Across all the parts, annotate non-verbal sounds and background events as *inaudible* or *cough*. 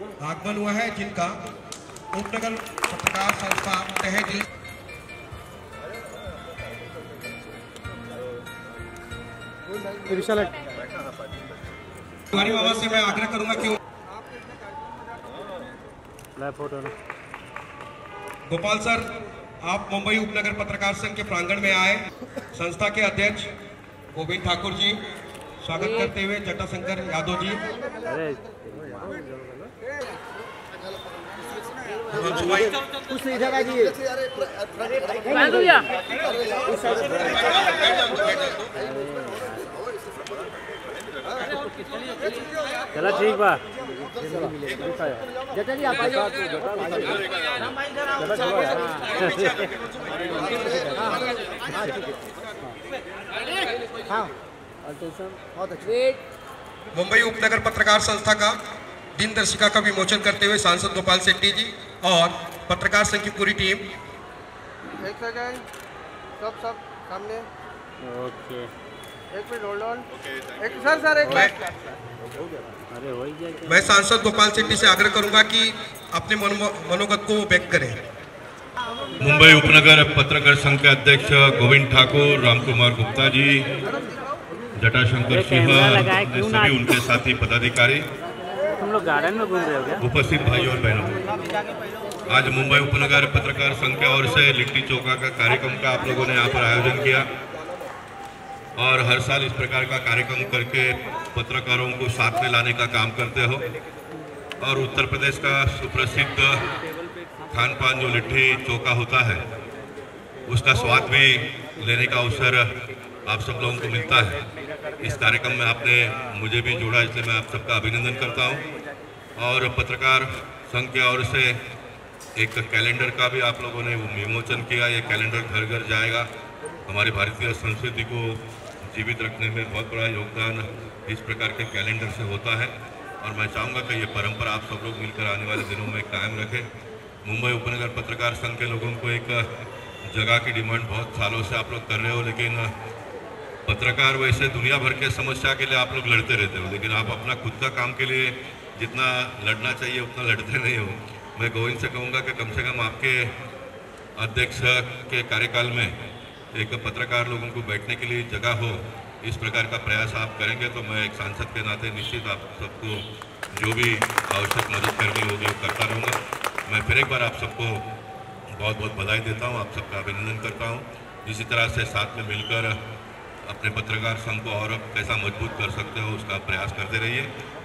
आगमन हुआ है जिनका उपनगर पत्रकार संस्था तहे दिल तिवारी बाबा से मैं आग्रह करूँगा कि गोपाल सर आप मुंबई उपनगर पत्रकार संघ के प्रांगण में आए। संस्था के अध्यक्ष गोविंद ठाकुर जी स्वागत करते हुए जटाशंकर यादव जी। अरे हिमांशु भाई चला ठीक बा मुंबई उपनगर पत्रकार संस्था का दिन दर्शिका का विमोचन करते हुए सांसद गोपाल शेट्टी जी और पत्रकार संघ की पूरी टीम। एक सेकंड सब सब सामने। ओके एक मिनट होल्ड ऑन एक सर सर एक मैं हो ही सांसद गोपाल शेट्टी से आग्रह करूँगा कि अपने मनोगत को व्यक्त करें। मुंबई उपनगर पत्रकार संघ के अध्यक्ष गोविंद ठाकुर रामकुमार गुप्ता जी जटाशंकर सिंह सभी उनके साथी पदाधिकारी तुम लोग गार्डन में घूम रहे हो क्या? उपस्थित भाई और बहनों। आज मुंबई उपनगर पत्रकार संघ की ओर से लिट्टी चौका का कार्यक्रम का आप लोगों ने यहाँ पर आयोजन किया। और हर साल इस प्रकार का कार्यक्रम करके पत्रकारों को साथ में लाने का काम करते हो। और उत्तर प्रदेश का सुप्रसिद्ध खान पान जो लिट्टी चौका होता है, उसका स्वाद भी लेने का अवसर आप सब लोगों को मिलता है। इस कार्यक्रम में आपने मुझे भी जोड़ा, इसलिए मैं आप सबका अभिनंदन करता हूँ। और पत्रकार संघ की ओर से एक कैलेंडर का भी आप लोगों ने विमोचन किया। ये कैलेंडर घर घर जाएगा। हमारी भारतीय संस्कृति को जीवित रखने में बहुत बड़ा योगदान इस प्रकार के कैलेंडर से होता है। और मैं चाहूँगा कि ये परंपरा आप सब लोग मिलकर आने वाले दिनों में कायम रखें। मुंबई उपनगर पत्रकार संघ के लोगों को एक जगह की डिमांड बहुत सालों से आप लोग कर रहे हो, लेकिन पत्रकार वैसे दुनिया भर के समस्या के लिए आप लोग लड़ते रहते हो, लेकिन आप अपना खुद का काम के लिए जितना लड़ना चाहिए, उतना लड़ते नहीं हो। मैं गोविंद से कहूँगा कि कम से कम आपके अध्यक्ष के कार्यकाल में एक पत्रकार लोगों को बैठने के लिए जगह हो, इस प्रकार का प्रयास आप करेंगे तो मैं एक सांसद के नाते निश्चित आप सबको जो भी आवश्यक मदद करनी होगी, वो करता रहूँगा। मैं फिर एक बार आप सबको बहुत बहुत बधाई देता हूँ, आप सबका अभिनंदन करता हूँ। इसी तरह से साथ में मिलकर अपने पत्रकार संघ को और कैसा मज़बूत कर सकते हो, उसका प्रयास करते रहिए।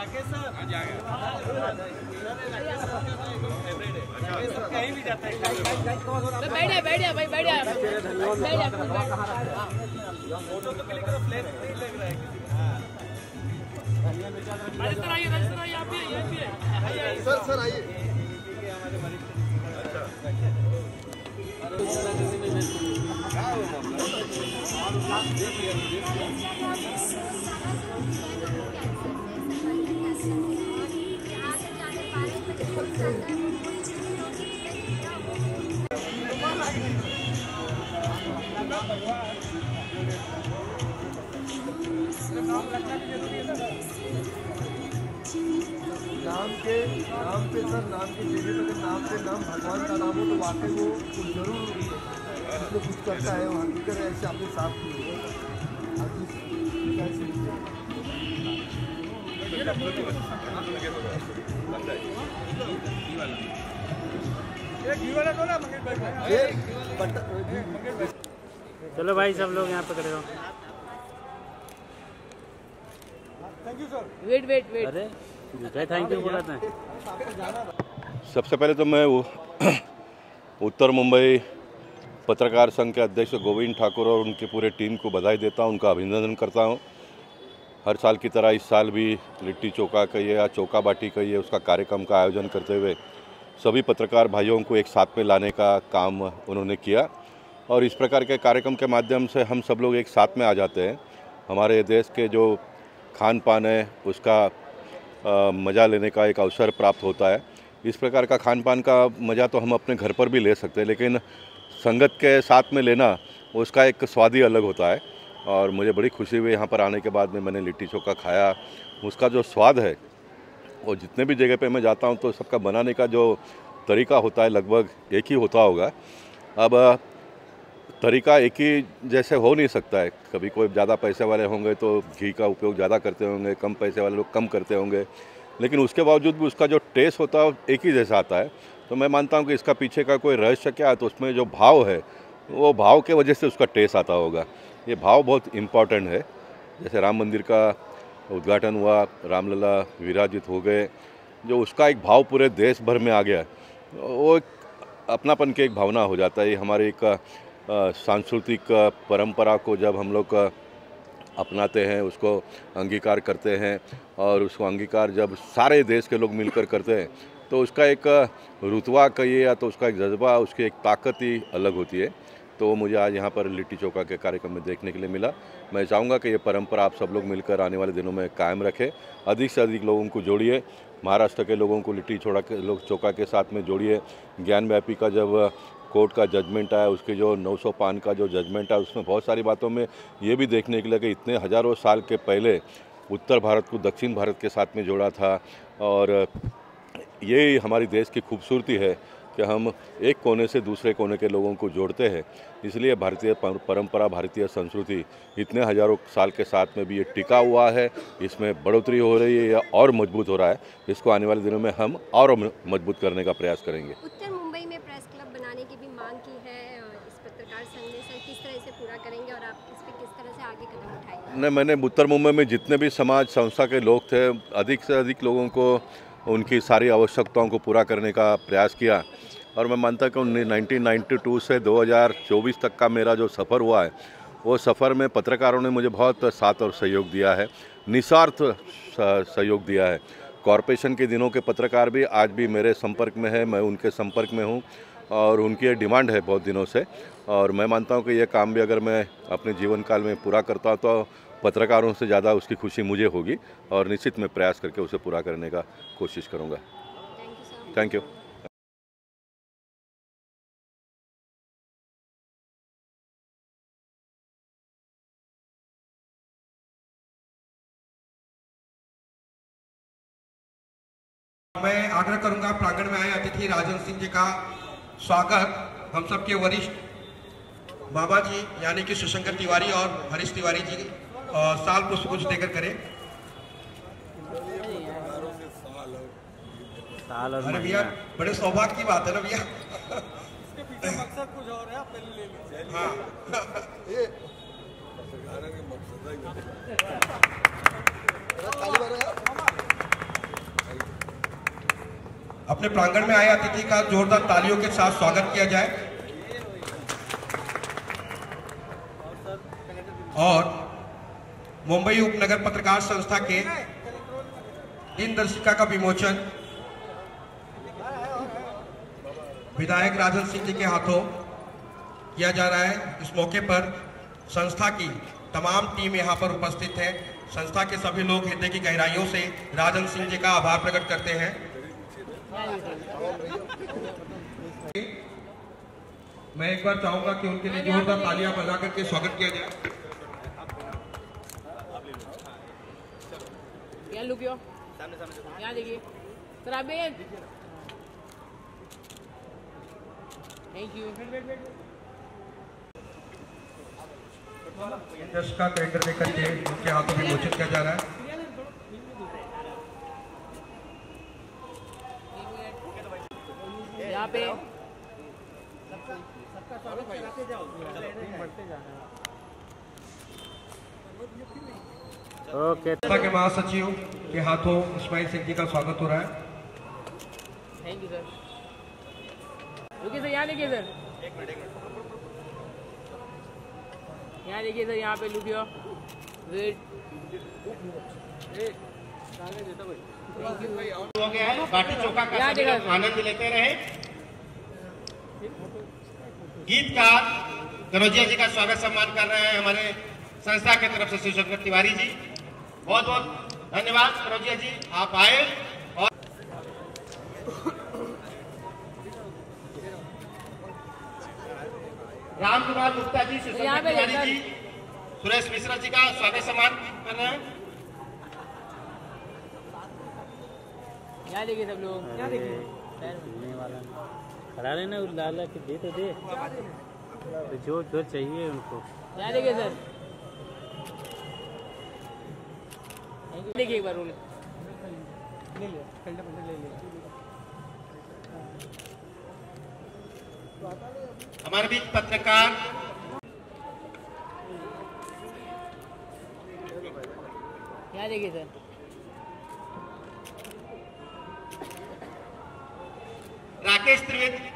राकेश सर। राकेश सर कहीं भी जाता है बैठिए बैठिए भाई बैठिए। फ़ोटो तो क्लिक करो फ्लेम नहीं लग रहा है राजस्थान आइए राजस्थान आइए आप भी आइए आप भी आइए। सर सर आइए। नाम के, नाम पे सर, नाम के जगह पे अगर नाम पे नाम भगवान का नाम हो तो वाकई वो कुछ ज़रूर कुछ करता है, वहाँ की तरह ऐसे आपने साफ़ की चलो भाई सब लोग यहाँ पकड़े हो। वेट वेट वेट अरे जय थैंक यू बोला था। सबसे पहले तो मैं *clears throat* उत्तर मुंबई पत्रकार संघ के अध्यक्ष गोविंद ठाकुर और उनकी पूरे टीम को बधाई देता हूँ उनका अभिनंदन करता हूँ। हर साल की तरह इस साल भी लिट्टी चौका कहिए या चौका बाटी कहिए उसका कार्यक्रम का आयोजन करते हुए सभी पत्रकार भाइयों को एक साथ में लाने का काम उन्होंने किया। और इस प्रकार के कार्यक्रम के माध्यम से हम सब लोग एक साथ में आ जाते हैं। हमारे देश के जो खान पान है उसका अ, मज़ा लेने का एक अवसर प्राप्त होता है। इस प्रकार का खान पान का मज़ा तो हम अपने घर पर भी ले सकते हैं लेकिन संगत के साथ में लेना उसका एक स्वाद ही अलग होता है। और मुझे बड़ी खुशी हुई। यहाँ पर आने के बाद में मैंने लिट्टी चोखा खाया। उसका जो स्वाद है और जितने भी जगह पे मैं जाता हूँ तो सबका बनाने का जो तरीका होता है, लगभग एक ही होता होगा। अब, तरीका एक ही जैसे हो नहीं सकता है। कभी कोई ज़्यादा पैसे वाले होंगे तो घी का उपयोग ज़्यादा करते होंगे, कम पैसे वाले लोग कम करते होंगे। लेकिन उसके बावजूद भी उसका जो टेस्ट होता है एक ही जैसा आता है। तो मैं मानता हूँ कि इसका पीछे का कोई रहस्य क्या है तो उसमें जो भाव है, वो भाव के वजह से उसका टेस्ट आता होगा। ये भाव बहुत इंपॉर्टेंट है। जैसे राम मंदिर का उद्घाटन हुआ, रामलला विराजित हो गए, जो उसका एक भाव पूरे देश भर में आ गया, वो एक अपनापन की एक भावना हो जाता है। ये हमारी एक सांस्कृतिक परंपरा को जब हम लोग अपनाते हैं, उसको अंगीकार करते हैं और उसको अंगीकार जब सारे देश के लोग मिलकर करते हैं तो उसका एक रुतवा कहिए या तो उसका एक जज्बा, उसकी एक ताकत ही अलग होती है। तो वो मुझे आज यहाँ पर लिट्टी चौका के कार्यक्रम में देखने के लिए मिला। मैं चाहूँगा कि ये परंपरा आप सब लोग मिलकर आने वाले दिनों में कायम रखें, अधिक से अधिक लोगों को जोड़िए, महाराष्ट्र के लोगों को लिट्टी चोड़ा के, लोग चौका के साथ में जोड़िए। ज्ञान व्यापी का जब कोर्ट का जजमेंट आया, उसके जो 900 पान का जो जजमेंट आया, उसमें बहुत सारी बातों में ये भी देखने के लिए कि इतने हज़ारों साल के पहले उत्तर भारत को दक्षिण भारत के साथ में जोड़ा था और ये हमारी देश की खूबसूरती है। कि हम एक कोने से दूसरे कोने के लोगों को जोड़ते हैं। इसलिए भारतीय पर- परंपरा भारतीय संस्कृति इतने हज़ारों साल के साथ में भी ये टिका हुआ है। इसमें बढ़ोतरी हो रही है या और मज़बूत हो रहा है इसको आने वाले दिनों में हम और मज़बूत करने का प्रयास करेंगे। उत्तर मुंबई में प्रेस क्लब बनाने की भी मांग की है इस पत्रकार संघ ने सर किस तरह से पूरा करेंगे और आप इस पे किस तरह से आगे कदम उठाएँगे? नहीं मैंने उत्तर मुंबई में जितने भी समाज संस्था के लोग थे अधिक से अधिक लोगों को उनकी सारी आवश्यकताओं को पूरा करने का प्रयास किया। और मैं मानता हूँ कि नाइनटीन नाइन्टी टू से 2024 तक का मेरा जो सफ़र हुआ है, वो सफ़र में पत्रकारों ने मुझे बहुत साथ और सहयोग दिया है, निस्वार्थ सहयोग दिया है। कॉरपोरेशन के दिनों के पत्रकार भी आज भी मेरे संपर्क में है, मैं उनके संपर्क में हूँ और उनकी ये डिमांड है बहुत दिनों से। और मैं मानता हूँ कि ये काम भी अगर मैं अपने जीवन काल में पूरा करता तो पत्रकारों से ज़्यादा उसकी खुशी मुझे होगी और निश्चित मैं प्रयास करके उसे पूरा करने का कोशिश करूँगा। थैंक यू मैं आग्रह करूँगा प्रांगण में आए, अतिथि राजन सिंह जी का स्वागत। हम सबके वरिष्ठ बाबा जी, यानी कि सुशंकर तिवारी और हरीश तिवारी जी अ, साल पुष्प कुछ देकर करें। साल और अरे भैया बड़े सौभाग्य की बात है ना भैया। मकसद कुछ और है पहले ले लीजिए। हाँ। अपने प्रांगण में आए अतिथि का जोरदार तालियों के साथ स्वागत किया जाए। और मुंबई उपनगर पत्रकार संस्था के दिन दर्शिका का विमोचन। विधायक राजन सिंह जी के हाथों किया जा रहा है। इस मौके पर संस्था की तमाम टीम यहाँ पर उपस्थित है। संस्था के सभी लोग हृदय की गहराइयों से राजन सिंह जी का आभार प्रकट करते हैं। मैं एक बार चाहूँगा कि उनके लिए जोरदार तालियाँ बजा करके स्वागत किया जाए। यहाँ लुकियो यहाँ देखिए। सर आप थैंक यू जस्ट का कैलेंडर लेकर के उनके हाथों में विमोचन किया जा रहा है। यहाँ पे। ओके संस्था के महासचिव के हाथों इस्माइल सिंह जी का स्वागत हो रहा है। थैंक यू सर रुकिए सर यहाँ देखिए सर। यहाँ देखिए सर यहाँ पे लुकियो। हो गया है बाटी चोखा का आनंद लेते रहे गीतकार कनौजिया जी का स्वागत सम्मान कर रहे हैं हमारे संस्था के तरफ़ से शिवशंकर तिवारी जी। बहुत बहुत धन्यवाद करोजिया जी आप आए और राम कुमार गुप्ता जी लेकर- जी सुरेश मिश्रा जी का स्वागत सम्मान कर रहे हैं। यहाँ देखिए सब लोग। यहाँ खेलने वाला खड़ा रहना उस लाला के दे तो दे। तो जो जो चाहिए उनको। यहाँ देखिए सर। देखिए एक बार रोल हमारे बीच पत्रकार यहाँ देखिए सर? राकेश त्रिवेदी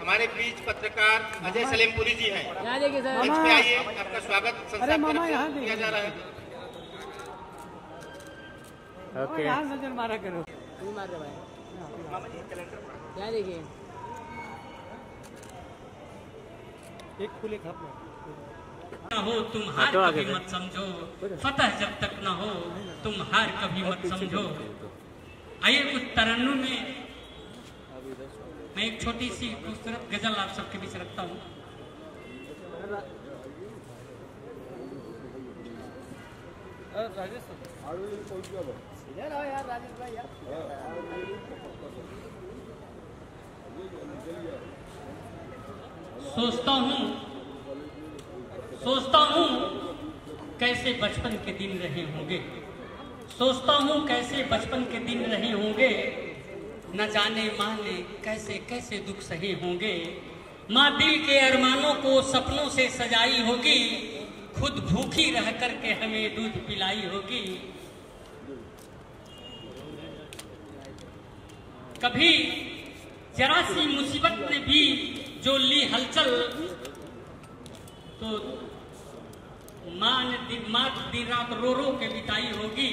हमारे बीच पत्रकार अजय सलेमपुरी जी हैं। यहाँ देखिए सर मंच पे आइए आपका स्वागत संस्था किया जा रहा है। ओके नज़र मारा करो। तू मार रहा भाई। यहाँ देखिए एक फूल एक हाथ में। हो तुम हार कभी मत समझो। फतह जब तक न हो तुम हार कभी मत समझो। आइए कुछ तरन्नुम में मैं एक छोटी सी खूबसूरत गज़ल आप सबके बीच रखता हूँ। सोचता हूँ सोचता हूँ कैसे बचपन के दिन रहे होंगे। सोचता हूँ कैसे बचपन के दिन रहे होंगे। न जाने माने कैसे कैसे दुख सहे होंगे। माँ दिल के अरमानों को सपनों से सजाई होगी। खुद भूखी रह करके हमें दूध पिलाई होगी। कभी जरा सी मुसीबत ने भी जो ली हलचल तो माँ ने दिन माँ दिन रात रो रो के बिताई होगी।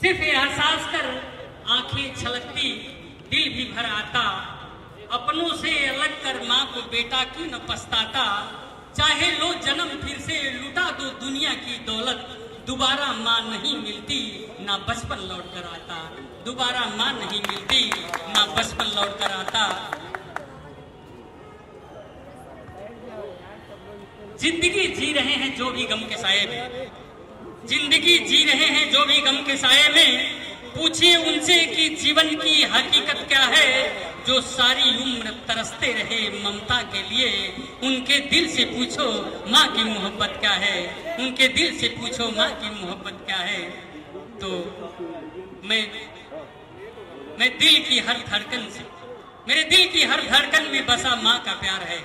सिर्फ़ एहसास कर आँखें छलकती, दिल भी भर आता। अपनों से अलग कर माँ को बेटा क्यों न पछताता? चाहे लो जन्म, फिर से लुटा दो दुनिया की दौलत। दोबारा माँ नहीं मिलती, ना बचपन लौट कर आता। दोबारा माँ नहीं मिलती, ना बचपन लौट कर आता। ज़िंदगी जी रहे हैं जो भी गम के साए में। ज़िंदगी जी रहे हैं जो भी गम के साए में। पूछिए उनसे कि जीवन की हकीकत क्या है, जो सारी उम्र तरसते रहे ममता के लिए। उनके दिल से पूछो, माँ की मोहब्बत क्या है? उनके दिल से पूछो, माँ की मोहब्बत क्या है? तो मैं मैं दिल की हर धड़कन से, मेरे दिल की हर धड़कन में बसा माँ का प्यार है।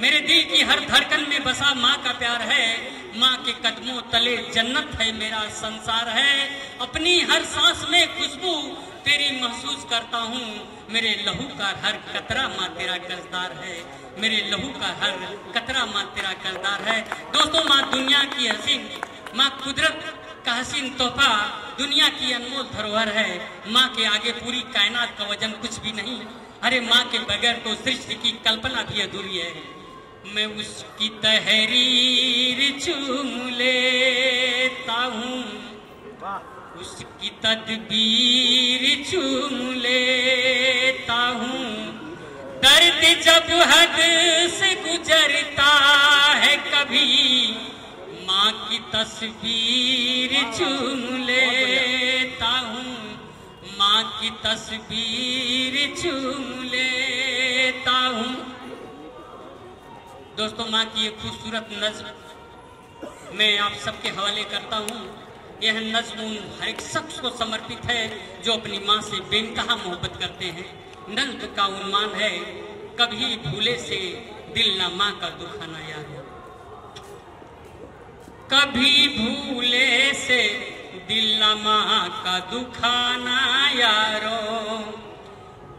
मेरे दिल की हर धड़कन में बसा माँ का प्यार है। माँ के कदमों तले जन्नत है, मेरा संसार है। अपनी हर सांस में खुशबू तेरी महसूस करता हूँ। मेरे लहू का हर कतरा माँ तेरा कर्जदार है। मेरे लहू का हर कतरा माँ तेरा कर्जदार है। दोस्तों, माँ दुनिया की हसीन, माँ कुदरत का हसीन तोहफा दुनिया की अनमोल धरोहर है। माँ के आगे पूरी कायनात का वज़न कुछ भी नहीं। अरे माँ के बगैर तो सृष्टि की कल्पना भी अधूरी है। मैं उसकी तहरीर चूम लेता हूँ। उसकी तदबीर चूम लेता हूँ। दर्द जब हद से गुजरता है कभी माँ की तस्वीर चूम लेता हूँ। माँ की तस्वीर चूम लेता हूँ। दोस्तों, माँ की एक खूबसूरत नज्म मैं आप सबके हवाले करता हूँ। यह नज्म उन हर एक शख्स को समर्पित है जो अपनी माँ से बेनतहा मोहब्बत करते हैं। नज्म का उन्मान है, कभी भूले से दिल ना माँ का दुखाना यार। कभी भूले से दिल न माँ का दुखाना यारो।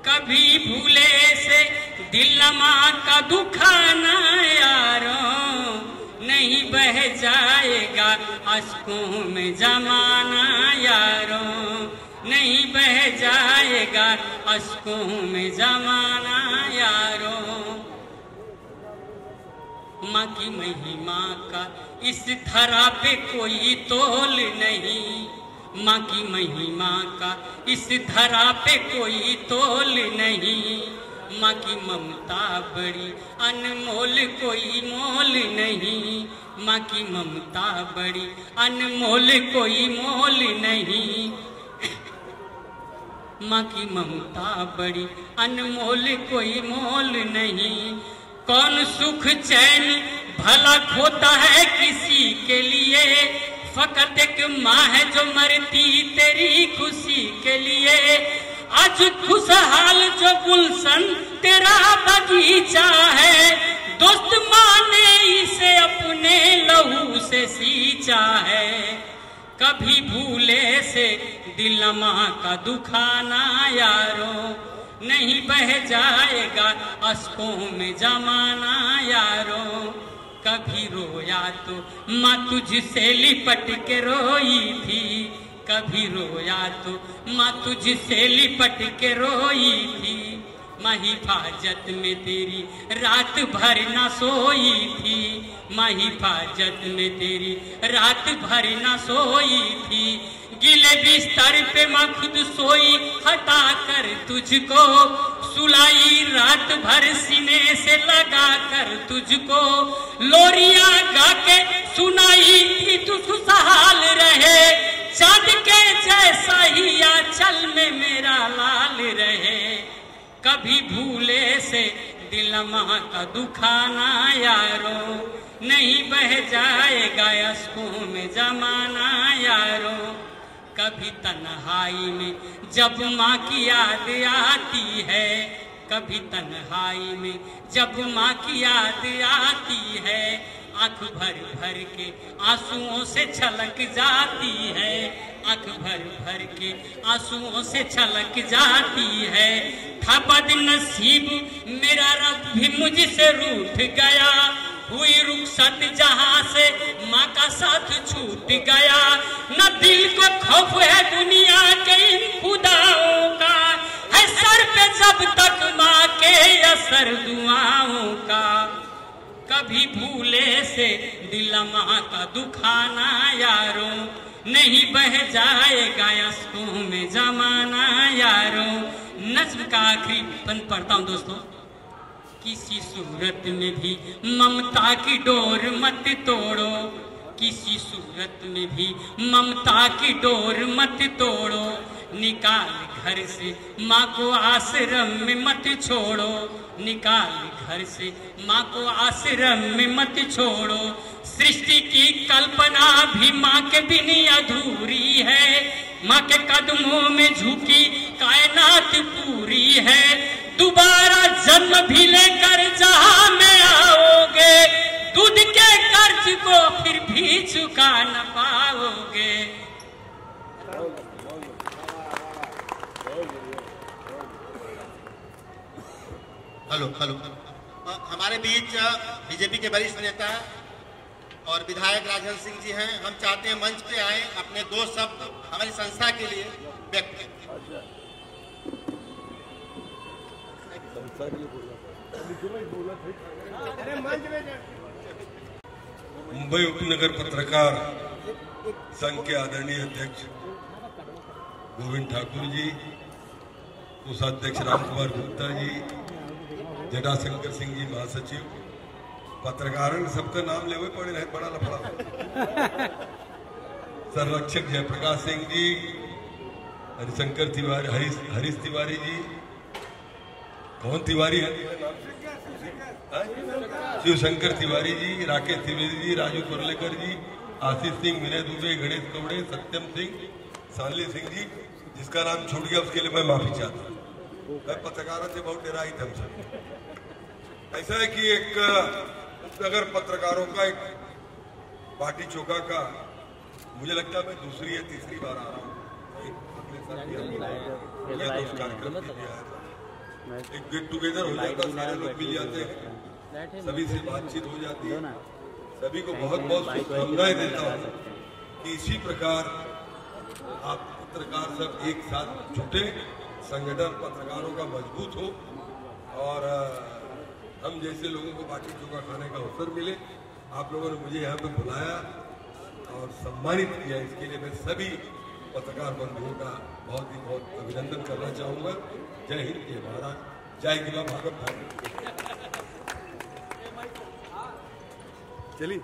कभी भूले से दिल न माँ का दुखाना यारो, नहीं बह जाएगा अशकों में जमाना यारो, नहीं बह जाएगा अशकों में जमाना यारो। माँ की महिमा का इस धरा पे कोई तोल नहीं। माँ की महिमा का। इस धरा पे कोई तोल नहीं। माँ की ममता बड़ी, अनमोल कोई मोल नहीं। माँ की ममता बड़ी, अनमोल कोई मोल नहीं। माँ की ममता बड़ी, अनमोल कोई मोल नहीं। कौन सुख चैन भला खोता है किसी के लिए? फकत एक माँ है जो मरती तेरी खुशी के लिए। आज खुशहाल जो गुलशन तेरा बगीचा है। दोस्त माँ ने इसे अपने लहू से सींचा है। कभी भूले से दिल माँ का दुखाना यारो, नहीं बह जाएगा अशकों में जमाना यारो। कभी रोया तो माँ तुझसे लिपट के रोई थी। कभी रोया तो माँ तुझसे लिपट के रोई थी। माँ हिफाजत में तेरी रात भर न सोई थी। माँ हिफाजत में तेरी रात भर न सोई थी। गिले बिस्तर पे माँ खुद सोई, हटा कर तुझको सुलाई रात भर सीने से लगा कर तुझको। लोरिया गा के सुनाई थी तू खुशहाल रहे। चाँद के जैसा ही आंचल में मेरा लाल रहे। कभी भूले से दिल माँ का दुखाना यारो। नहीं बह जाएगा अशकों में जमाना यारो। कभी तन्हाई में जब माँ की याद आती है, कभी तन्हाई में जब माँ की याद आती है, आँख भर भर के आंसुओं से छलक जाती है, आँख भर भर के आंसुओं से छलक जाती है। था बद नसीब मेरा रब भी मुझसे रूठ गया हुई रुखसत जहाँ से माँ का साथ छूट गया। न दिल को खौफ है दुनिया के इन खुदाओं का, है सर पे जब तक माँ के असर दुआओं का। कभी भूले से दिल माँ का दुखाना यारो, नहीं बह जाएगा अशकों में जमाना यारो। नज्म का आखिरी पढ़ता हूँ दोस्तों। किसी सूरत में भी ममता की डोर मत तोड़ो। किसी सूरत में भी ममता की डोर मत तोड़ो। निकाल घर से माँ को आश्रम में मत छोड़ो। निकाल घर से माँ को आश्रम में मत छोड़ो। सृष्टि की कल्पना भी माँ के बिन अधूरी है। माँ के कदमों में झुकी कायनात पूरी है। दोबारा जन्म भी लेकर जहाँ में आओगे, दूध के कर्ज को फिर भी चुका न पाओगे। Hello hello. हमारे बीच बीजेपी के वरिष्ठ नेता और विधायक राजन सिंह जी हैं। हम चाहते हैं मंच पे आए, अपने दो शब्द हमारी संस्था के लिए व्यक्त करें मुंबई उपनगर पत्रकार संघ के आदरणीय अध्यक्ष गोविंद ठाकुर जी कोषाध्यक्ष राम कुमार गुप्ता जी जटाशंकर सिंह जी महासचिव, पत्रकार सबका नाम ले हुए पड़े रहे बड़ा लफड़ा। संरक्षक जयप्रकाश सिंह जी, हरिशंकर तिवारी, हरीश हरीश तिवारी जी कौन तिवारी है? शिव शंकर तिवारी जी, राकेश त्रिवेदी जी, राजू कुरलेकर जी, आशीष सिंह, विनय दुबे, गणेश कवड़े, सत्यम सिंह, सानली सिंह जी, जिसका नाम छूट गया, उसके लिए मैं माफ़ी चाहता हूँ। मैं पत्रकारों से बहुत डरा ही था सब। ऐसा है कि एक, नगर पत्रकारों का एक पार्टी चौका का, मुझे लगता है मैं दूसरी या तीसरी बार आ रहा हूँ। साल एक गेट टुगेदर हो जाता है सारे लोग मिल जाते हैं। सभी से बातचीत हो जाती है। सभी को बहुत बहुत शुभकामनाएँ देता हूँ कि इसी प्रकार आप पत्रकार सब एक साथ जुटे संगठन पत्रकारों का मज़बूत हो और हम जैसे लोगों को बाटी चोखा खाने का अवसर मिले आप लोगों ने मुझे यहाँ पे बुलाया और सम्मानित किया। इसके लिए मैं सभी पत्रकार बंधुओं का बहुत ही बहुत अभिनंदन करना चाहूँगा। जय हिंद, जय महाराज जय गिला भागवत भागवत चलिए।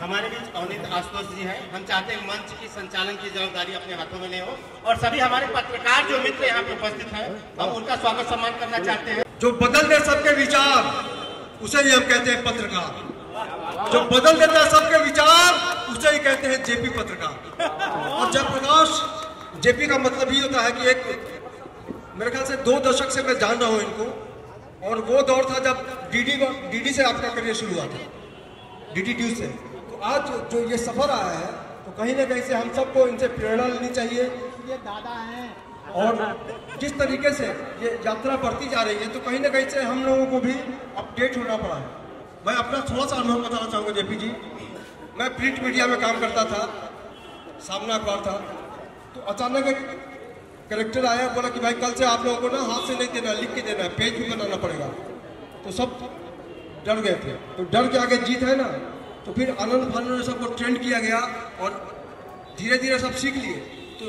हमारे बीच अवनीत आशुतोष जी हैं। हम चाहते हैं मंच की संचालन की जवाबदारी अपने हाथों में ले हो। और सभी हमारे पत्रकार जो मित्र यहाँ पे उपस्थित हैं, हम उनका स्वागत सम्मान करना चाहते हैं। जो बदल दे सबके विचार, उसे ही हम कहते हैं पत्रकार। जो बदल देता है सबके विचार, उसे ही कहते हैं जेपी पत्रकार। और जयप्रकाश, जेपी का मतलब ही होता है कि एक मेरे ख्याल से दो दशक से मैं जान रहा हूँ इनको। और वो दौर था जब डीडी डीडी से आपका करियर शुरू हुआ था। डीडी न्यूज़ से। तो आज जो ये सफ़र आया है तो कहीं ना कहीं से हम सबको इनसे प्रेरणा लेनी चाहिए। ये दादा हैं। और जिस तरीके से ये यात्रा बढ़ती जा रही है तो कहीं ना कहीं से हम लोगों को भी अपडेट होना पड़ा है। मैं अपना थोड़ा सा अनुभव बताना चाहूँगा जेपी जी। मैं प्रिंट मीडिया में काम करता था सामना अखबार था। तो अचानक एक करेक्टर आया, बोला कि भाई, कल से आप लोगों को ना हाथ से नहीं देना, लिख के देना है पेज भी बनाना पड़ेगा। तो सब डर गए थे। तो डर के आगे जीत है ना तो फिर आनंद फानंद ने सबको ट्रेंड किया गया और धीरे धीरे सब सीख लिए। तो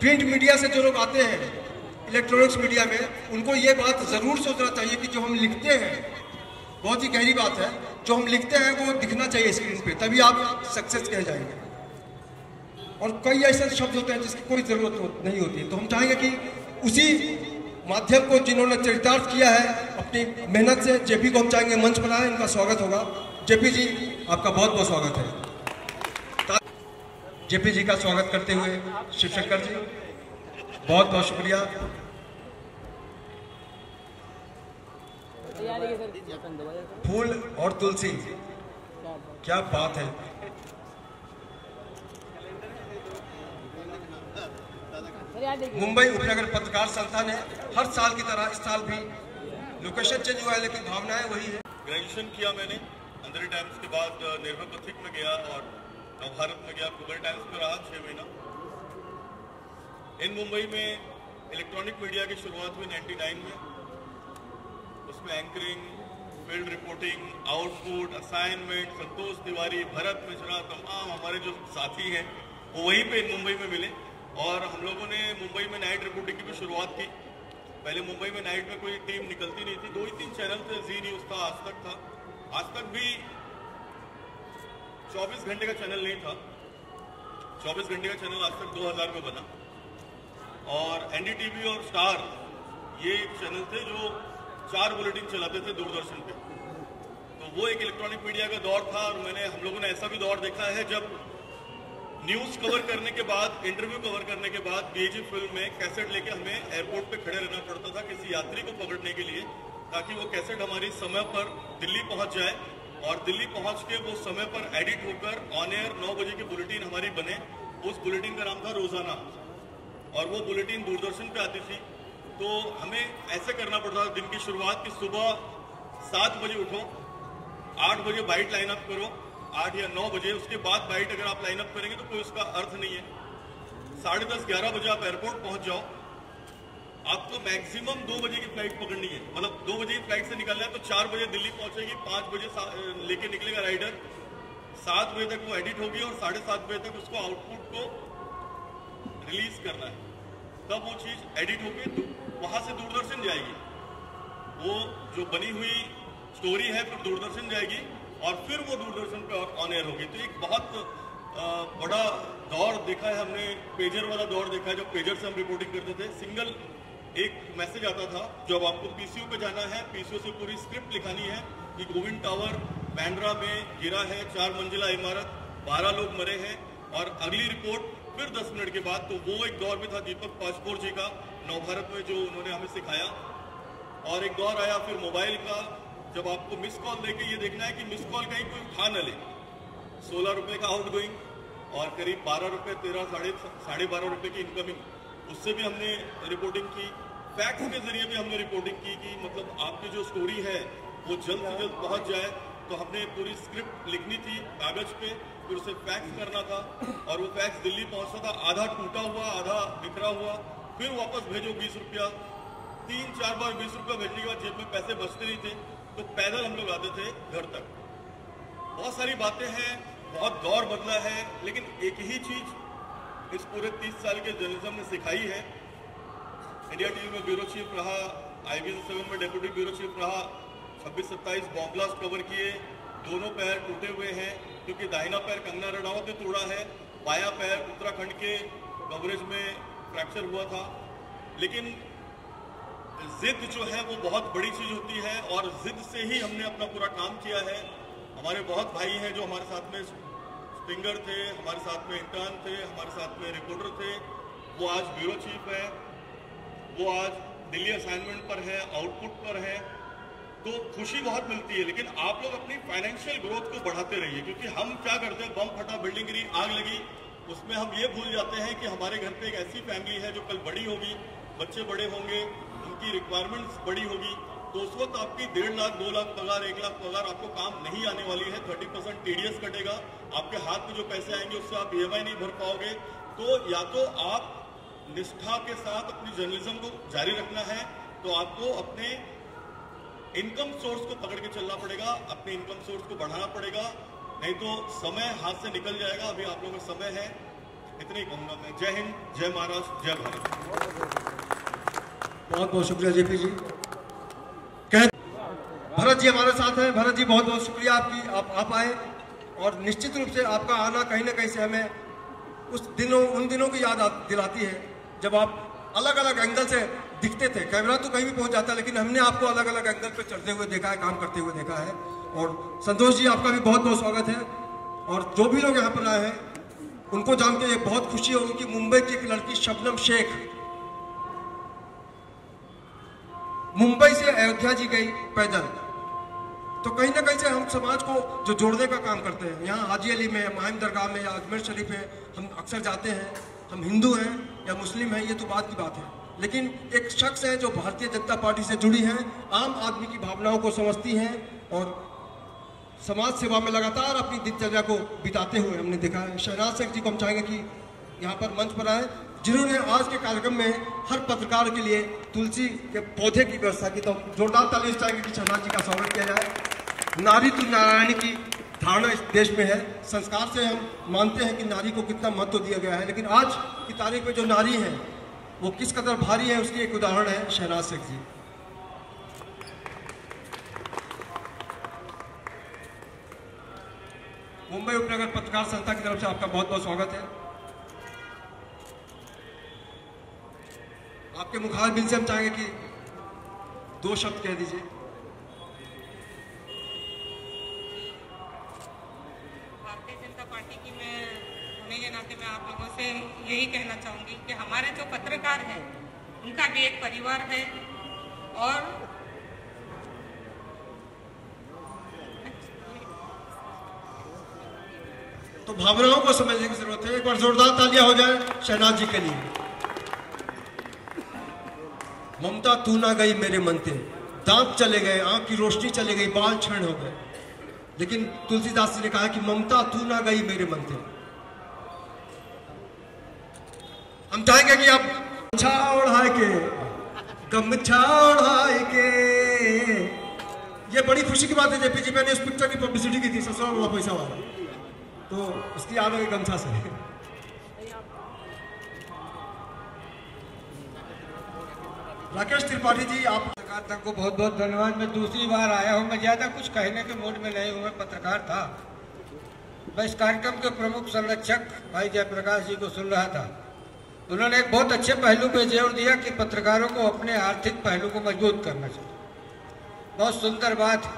प्रिंट मीडिया से जो लोग आते हैं इलेक्ट्रॉनिक्स मीडिया में, उनको ये बात ज़रूर सोचना चाहिए कि जो हम लिखते हैं, बहुत ही गहरी बात है। जो हम लिखते हैं, वो दिखना चाहिए स्क्रीन पे, तभी आप सक्सेस कह जाएँगे। और कई ऐसे शब्द होते हैं जिसकी कोई ज़रूरत हो, नहीं होती। तो हम चाहेंगे कि उसी माध्यम को जिन्होंने चरितार्थ किया है अपनी मेहनत से जेपी को हम चाहेंगे मंच बनाए इनका स्वागत होगा। जेपी जी आपका बहुत बहुत स्वागत है। जेपी जी का स्वागत करते हुए शिवशंकर जी बहुत बहुत शुक्रिया। फूल और तुलसी क्या बात है। मुंबई उपनगर पत्रकार संस्था ने हर साल की तरह इस साल भी लोकेशन चेंज हुआ है, लेकिन भावनाएँ वही है। ग्रेजुएशन किया मैंने अंधेरी टाइम्स के बाद निर्भय पथिक में गया और नवभारत में गया कुबर टाइम्स में रहा छः महीना। इन मुंबई में इलेक्ट्रॉनिक मीडिया की शुरुआत हुई 99 में। उसमें anchoring, field reporting, output, assignment, Santosh Tiwari, Bharat Mishra, तमाम हमारे जो साथी हैं, वो वहीं पे मुंबई में मिले। और हम लोगों ने मुंबई में नाइट रिपोर्टिंग की भी शुरुआत की। पहले मुंबई में नाइट में कोई टीम निकलती नहीं थी। दो ही तीन चैनल थे जी न्यूज़ था, आज तक था। आज तक भी 24 घंटे का चैनल नहीं था। 24 घंटे का चैनल आज तक 2000 में बना। और एनडीटीवी और स्टार ये चैनल थे जो चार बुलेटिन चलाते थे दूरदर्शन पे। तो वो एक इलेक्ट्रॉनिक मीडिया का दौर था और मैंने, हम लोगों ने ऐसा भी दौर देखा है जब न्यूज़ कवर करने के बाद, इंटरव्यू कवर करने के बाद बीएजी फ़िल्म में कैसेट लेके हमें एयरपोर्ट पे खड़े रहना पड़ता था किसी यात्री को पकड़ने के लिए, ताकि वो कैसेट हमारी समय पर दिल्ली पहुँच जाए। और दिल्ली पहुँच के वो समय पर एडिट होकर ऑन एयर नौ बजे की बुलेटिन हमारी बने। उस बुलेटिन का नाम था रोज़ाना। और वो बुलेटिन दूरदर्शन पे आती थी। तो हमें ऐसे करना पड़ता था, दिन की शुरुआत की सुबह सात बजे उठो, आठ बजे बाइट लाइन अप करो आठ या नौ बजे, उसके बाद बाइट अगर आप लाइनअप करेंगे तो कोई उसका अर्थ नहीं है। साढ़े दस, ग्यारह बजे आप एयरपोर्ट पहुँच जाओ। आपको मैक्सिमम दो बजे की फ़्लाइट पकड़नी है। मतलब दो बजे की फ़्लाइट से निकलना है तो चार बजे दिल्ली पहुंचेगी, पाँच बजे लेके निकलेगा राइडर सात बजे तक वो एडिट होगी और साढ़े सात बजे तक उसको आउटपुट को रिलीज़ करना है। तब वो चीज़ एडिट होगी वहाँ से दूरदर्शन जाएगी। वो जो बनी हुई स्टोरी है, फिर दूरदर्शन जाएगी। और फिर वो दूरदर्शन पे ऑन एयर होगी। तो एक बहुत बड़ा दौर देखा है हमने पेजर वाला दौर देखा है जब पेजर से हम रिपोर्टिंग करते थे। सिंगल एक मैसेज आता था जब आपको पीसीओ पे जाना है पीसीओ से पूरी स्क्रिप्ट लिखानी है कि गोविंद टावर बैंड्रा में गिरा है, चार मंजिला इमारत, बारह लोग मरे हैं और अगली रिपोर्ट फिर दस मिनट के बाद तो वो एक दौर में था दीपक पासपोर जी का नवभारत में जो उन्होंने हमें सिखाया। और एक दौर आया फिर मोबाइल का जब आपको मिस कॉल देके ये देखना है कि मिस कॉल कहीं कोई उठा न ले। सोलह रुपए का आउट गोइंग और करीब बारह रुपए, तेरह, साढ़े साढ़े बारह रुपए की इनकमिंग उससे भी हमने रिपोर्टिंग की। फैक्स के ज़रिए भी हमने रिपोर्टिंग की कि मतलब आपकी जो स्टोरी है, वो जल्द से जल्द पहुँच जाए। तो हमने पूरी स्क्रिप्ट लिखनी थी कागज़ पे, फिर उसे फैक्स करना था और वो फैक्स दिल्ली पहुँचता था। आधा टूटा हुआ, आधा बिखरा हुआ, फिर वापस भेजो बीस रुपया। तीन, चार बार बीस रुपया भेजने के बाद जेब में पैसे बचते नहीं थे। तो पैदल हम लोग आते थे घर तक। बहुत सारी बातें हैं, बहुत दौर बदला है, लेकिन एक ही चीज़ इस पूरे तीस साल के जर्नलिज्म ने सिखाई है। इंडिया टीवी में ब्यूरो चीफ रहा आई सेवन में डेप्यूटी ब्यूरो चीफ रहा, छब्बीस सत्ताईस बॉम्ब ब्लास्ट कवर किए, दोनों पैर टूटे हुए हैं, क्योंकि दाहिना पैर कंगना रनावत ने तोड़ा है, बाया पैर उत्तराखंड के कवरेज में फ्रैक्चर हुआ था। लेकिन जिद जो है वो बहुत बड़ी चीज़ होती है और जिद से ही हमने अपना पूरा काम किया है। हमारे बहुत भाई हैं जो हमारे साथ में स्ट्रिंगर थे, हमारे साथ में इंटर्न थे, हमारे साथ में रिपोर्टर थे। वो आज ब्यूरो चीफ है, वो आज दिल्ली असाइनमेंट पर है आउटपुट पर है। तो खुशी बहुत मिलती है, लेकिन आप लोग अपनी फाइनेंशियल ग्रोथ को बढ़ाते रहिए, क्योंकि हम क्या करते हैं, बम फटा बिल्डिंग गिरी आग लगी। उसमें हम ये भूल जाते हैं कि हमारे घर पे एक ऐसी फैमिली है जो कल बड़ी होगी, बच्चे बड़े होंगे उनकी रिक्वायरमेंट्स बड़ी होगी। तो उस वक्त आपकी डेढ़ लाख, दो लाख, पगार, एक लाख पगार आपको काम नहीं आने वाली है। थर्टी परसेंट टीडीएस कटेगा। आपके हाथ में जो पैसे आएँगे, उससे आप ई नहीं भर पाओगे। तो या तो आप निष्ठा के साथ अपनी जर्नलिज्म को जारी रखना है। तो आपको अपने इनकम सोर्स को पकड़ के चलना पड़ेगा। अपने इनकम सोर्स को बढ़ाना पड़ेगा। नहीं तो समय हाथ से निकल जाएगा। अभी आप लोगों का समय है। इतने ही कहूँगा मैं। जय हिंद, जय महाराष्ट्र, जय भारत। बहुत बहुत शुक्रिया जेपी जी। कह भरत जी हमारे साथ हैं। भरत जी बहुत बहुत शुक्रिया आपकी। आप आप आए और निश्चित रूप से आपका आना कहीं ना कहीं से हमें उस दिनों, उन दिनों की याद दिलाती है, जब आप अलग अलग एंगल से दिखते थे। कैमरा तो कहीं भी पहुँच जाता है, लेकिन हमने आपको अलग अलग एंगल पर चढ़ते हुए देखा है, काम करते हुए देखा है। और संतोष जी, आपका भी बहुत बहुत स्वागत है। और जो भी लोग यहाँ पर आए हैं, उनको जान के ये बहुत खुशी होगी कि मुंबई की एक लड़की, शबनम शेख मुंबई से अयोध्या जी गई पैदल। तो कहीं ना कहीं से हम समाज को जो जोड़ने का काम करते हैं, यहाँ हाजी अली में, माहिम दरगाह में या अजमेर शरीफ में हम अक्सर जाते हैं। हम हिंदू हैं या मुस्लिम हैं, ये तो बात की बात है। लेकिन एक शख्स है जो भारतीय जनता पार्टी से जुड़ी है, आम आदमी की भावनाओं को समझती हैं और समाज सेवा में लगातार अपनी दिनचर्या को बिताते हुए हमने देखा है। शहनाज शेख जी को हम चाहेंगे कि यहाँ पर मंच पर आए, जिन्होंने आज के कार्यक्रम में हर पत्रकार के लिए तुलसी के पौधे की व्यवस्था की। तो जोरदार ताली चाहेंगे कि शहनाज जी का स्वागत किया जाए। नारी तु नारायणी की धारणा इस देश में है। संस्कार से हम मानते हैं कि नारी को कितना महत्व दिया गया है। लेकिन आज की तारीख में जो नारी है, वो किस कदर भारी है, उसकी एक उदाहरण है शहनाज शेख जी। मुंबई उपनगर पत्रकार संस्था की तरफ़ से आपका बहुत बहुत स्वागत है। आपके मुखारबिन से हम चाहेंगे कि दो शब्द कह दीजिए। भारतीय जनता पार्टी की मैं होने के नाते मैं आप लोगों से यही कहना चाहूँगी कि हमारे जो पत्रकार हैं उनका भी एक परिवार है और तो भावनाओं को समझने की ज़रूरत है। एक बार जोरदार तालियाँ हो जाए शहनाज जी के लिए। ममता, तू ना गई मेरे मनते दांत चले गए, आँख की रोशनी चले गई, बाल क्षण हो गए। लेकिन तुलसीदास जी ने कहा कि ममता, तू ना गई मेरे मनते हम चाहेंगे कि आप गमछा के के। ये बड़ी खुशी की बात है, जेपी जी, मैंने उस पिक्चर की पब्लिसिटी की थी ससुराल वाला पैसा वाला। तो उसकी याद है गमछा से। राकेश त्रिपाठी जी, आप पत्रकार को बहुत बहुत धन्यवाद। मैं दूसरी बार आया हूँ। मैं ज़्यादा कुछ कहने के मूड में नहीं हूँ। मैं पत्रकार था। मैं इस कार्यक्रम के प्रमुख संरक्षक भाई जयप्रकाश जी को सुन रहा था। उन्होंने एक बहुत अच्छे पहलू पे ज़ोर दिया कि पत्रकारों को अपने आर्थिक पहलू को मज़बूत करना चाहिए। बहुत सुंदर बात है।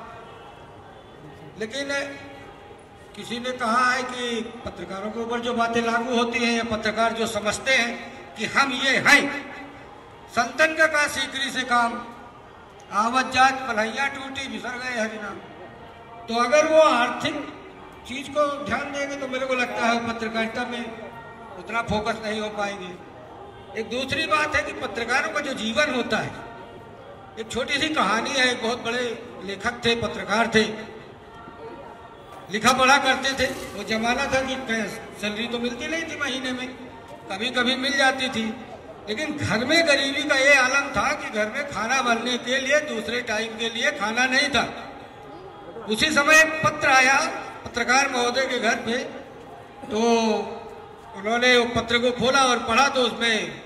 लेकिन किसी ने कहा है कि पत्रकारों के ऊपर जो बातें लागू होती हैं या पत्रकार जो समझते हैं कि हम ये हैं संतन का कहा सीकरी से काम। आवत जात पलैया टूटी, बिसर गए हरिनाम। तो अगर वो आर्थिक चीज़ को ध्यान देंगे तो मेरे को लगता है पत्रकारिता में उतना फोकस नहीं हो पाएँगे। एक दूसरी बात है कि पत्रकारों का जो जीवन होता है, एक छोटी सी कहानी है बहुत बड़े लेखक थे, पत्रकार थे। लिखा पढ़ा करते थे। वो जमाना था कि सैलरी तो मिलती नहीं थी महीने में कभी कभी मिल जाती थी। लेकिन घर में गरीबी का ये आलम था कि घर में खाना बनने के लिए, दूसरे टाइम के लिए खाना नहीं था। उसी समय एक पत्र आया, पत्रकार महोदय के घर पे। तो उन्होंने वो पत्र को खोला और पढ़ा तो उसमें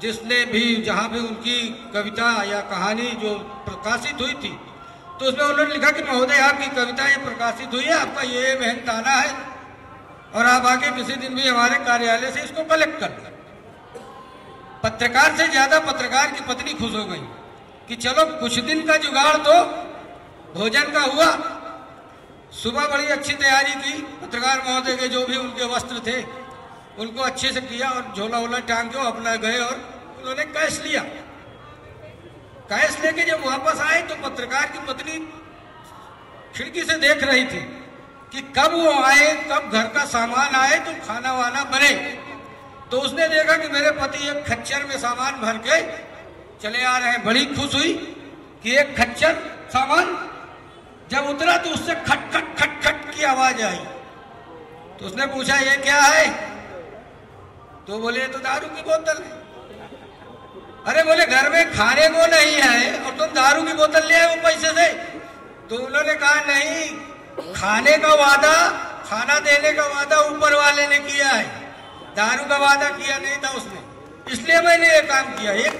जिसने भी, जहाँ भी उनकी कविता या कहानी जो प्रकाशित हुई थी तो उसमें उन्होंने लिखा कि महोदय, आपकी कविता ये प्रकाशित हुई है, आपका ये मेहनताना है और आप आके किसी दिन भी हमारे कार्यालय से इसको कलेक्ट कर लें पत्रकार से ज़्यादा पत्रकार की पत्नी खुश हो गई कि चलो कुछ दिन का जुगाड़ तो भोजन का हुआ। सुबह बड़ी अच्छी तैयारी की, पत्रकार महोदय के जो भी उनके वस्त्र थे, उनको अच्छे से किया और झोला वोला टांग के अपना गए और उन्होंने कैश लिया। कैश लेके जब वापस आए तो पत्रकार की पत्नी खिड़की से देख रही थी कि कब वो आए, कब घर का सामान आए तो खाना वाना बने। तो उसने देखा कि मेरे पति एक खच्चर में सामान भर के चले आ रहे हैं। बड़ी खुश हुई कि एक खच्चर सामान जब उतरा तो उससे खट खट खट खट की आवाज़ आई। तो उसने पूछा, ये क्या है? तो बोले तो दारू की बोतल है। अरे बोले, घर में खाने को नहीं है और तुम दारू की बोतल ले आए वो पैसे से? तो उन्होंने कहा, नहीं, खाने का वादा, खाना देने का वादा ऊपर वाले ने किया है। दारू का वादा किया नहीं था उसने। इसलिए मैंने ये काम किया। एक,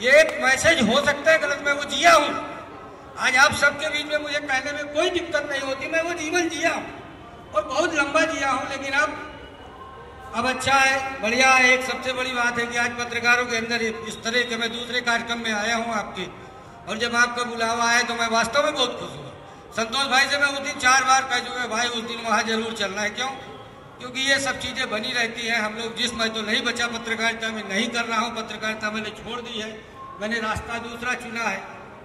ये एक मैसेज हो सकता है गलत, मैं वो जिया हूँ। आज आप सबके बीच में मुझे कहने में कोई दिक्कत नहीं होती, मैं वो जीवन जिया हूँ। और बहुत लंबा जिया हूँ, लेकिन अब अब अच्छा है, बढ़िया है। एक सबसे बड़ी बात है कि आज पत्रकारों के अंदर इस तरह के मैं दूसरे कार्यक्रम में आया हूँ आपके। और जब आपका बुलावा आया तो मैं वास्तव में बहुत खुश हुआ संतोष भाई से मैं उस दिन चार बार कह चुका भाई, उस दिन वहाँ ज़रूर चलना है। क्यों? क्योंकि ये सब चीज़ें बनी रहती हैं। हम लोग जिस मैं तो नहीं बचा पत्रकारिता में, नहीं कर रहा हूँ पत्रकारिता, मैंने छोड़ दी है। मैंने रास्ता दूसरा चुना है।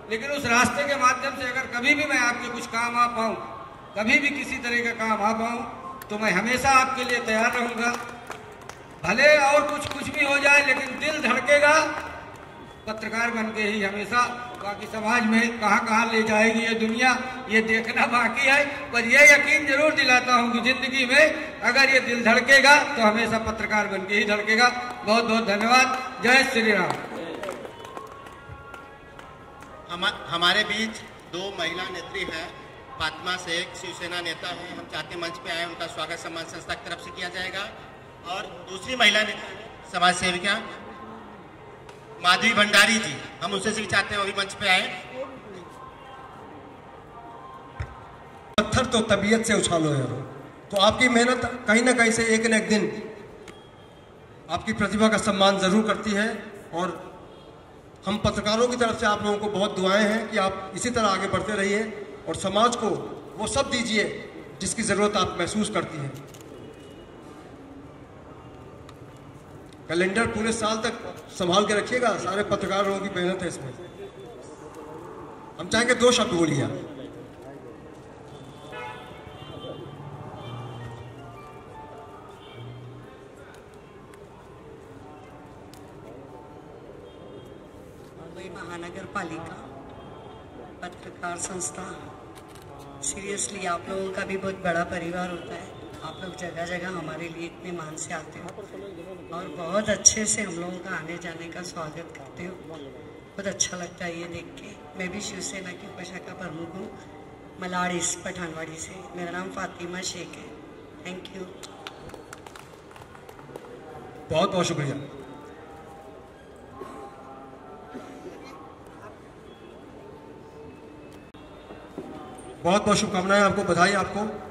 लेकिन उस रास्ते के माध्यम से अगर कभी भी मैं आपके कुछ काम आ पाऊँ, कभी भी किसी तरह का काम आ पाऊँ तो मैं हमेशा आपके लिए तैयार रहूँगा। भले और कुछ कुछ भी हो जाए, लेकिन दिल धड़केगा, पत्रकार बन के ही हमेशा बाकी समाज में कहाँ कहाँ ले जाएगी ये दुनिया ये देखना बाकी है। पर ये यकीन ज़रूर दिलाता हूँ कि ज़िंदगी में अगर ये दिल धड़केगा तो हमेशा पत्रकार बन के ही धड़केगा। बहुत बहुत धन्यवाद। जय श्री राम। हम, हमारे बीच दो महिला नेत्री हैं। फातिमा शेख शिवसेना नेता है। हम चाहते मंच पे आए उनका स्वागत सम्मान संस्था की तरफ़ से किया जाएगा। और दूसरी महिला समाज सेविका माधवी भंडारी जी, हम उनसे भी चाहते हैं अभी मंच पे आए। पत्थर तो तबीयत से उछालो यारो तो आपकी मेहनत कहीं ना कहीं से एक न एक दिन आपकी प्रतिभा का सम्मान ज़रूर करती है और हम पत्रकारों की तरफ़ से आप लोगों को बहुत दुआएँ हैं कि आप इसी तरह आगे बढ़ते रहिए और समाज को वो सब दीजिए जिसकी ज़रूरत आप महसूस करती हैं। कैलेंडर पूरे साल तक संभाल के रखिएगा। सारे पत्रकार लोगों की मेहनत है इसमें। हम चाहेंगे दो शब्द बोलिए महानगर पालिका पत्रकार संस्था सीरियसली आप लोगों का भी बहुत बड़ा परिवार होता है। आप लोग जगह जगह हमारे लिए इतने मान से आते हो। और बहुत अच्छे से हम लोगों का आने जाने का स्वागत करते हो। बहुत अच्छा लगता है ये देख के। मैं भी शिवसेना की उपशाखा प्रमुख हूँ मलाड़ी पठानवाड़ी से। मेरा नाम फातिमा शेख है। थैंक यू बहुत बहुत शुक्रिया। बहुत बहुत शुभकामनाएँ आपको, बधाई आपको।